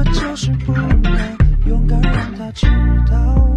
我就是不能，勇敢让他知道。